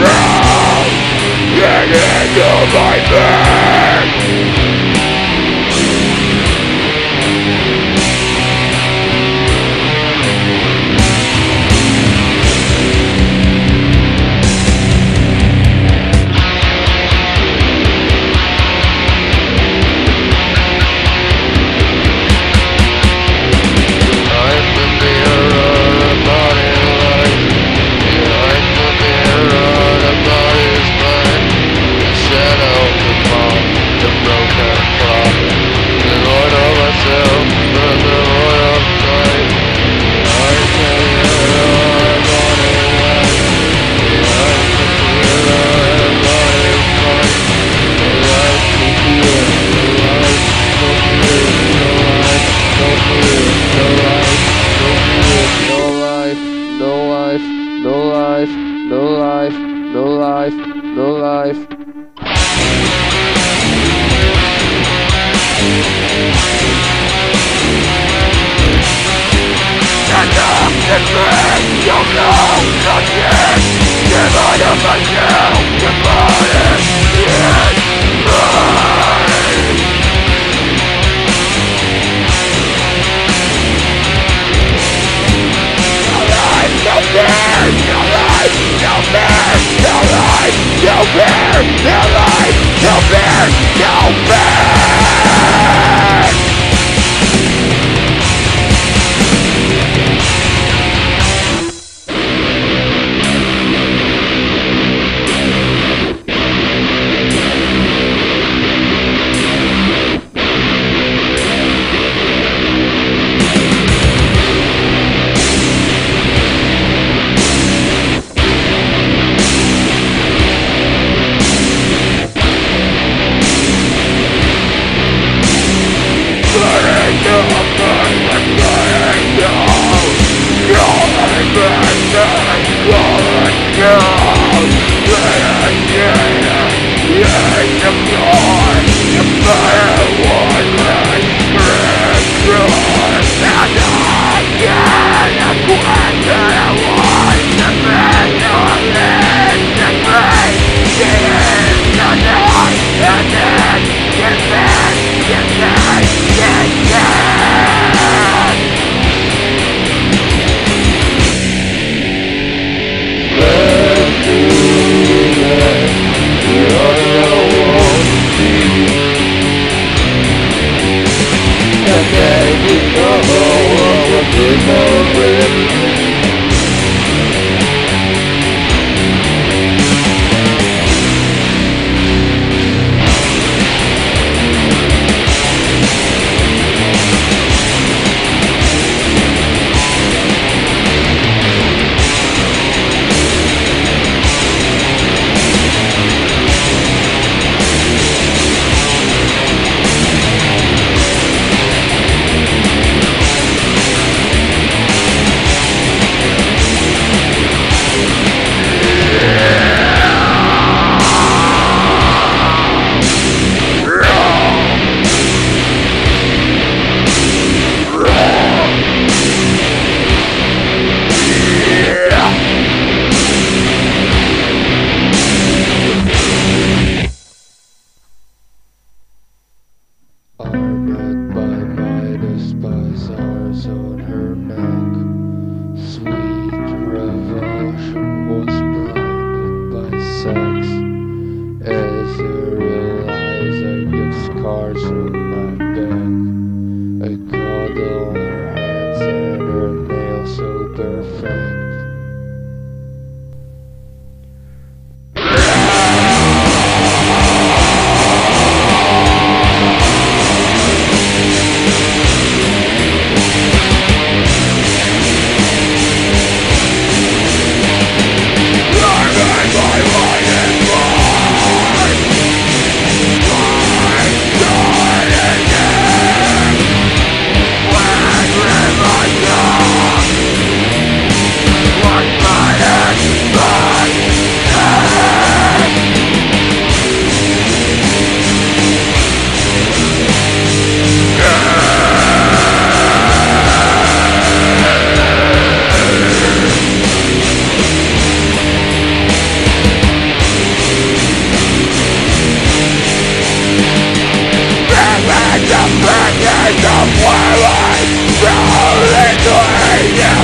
wrong Hanging to my bed! the life. Get get you know, not yet. Give out your no fear, no life, no fear, no fear. Yeah! yeah.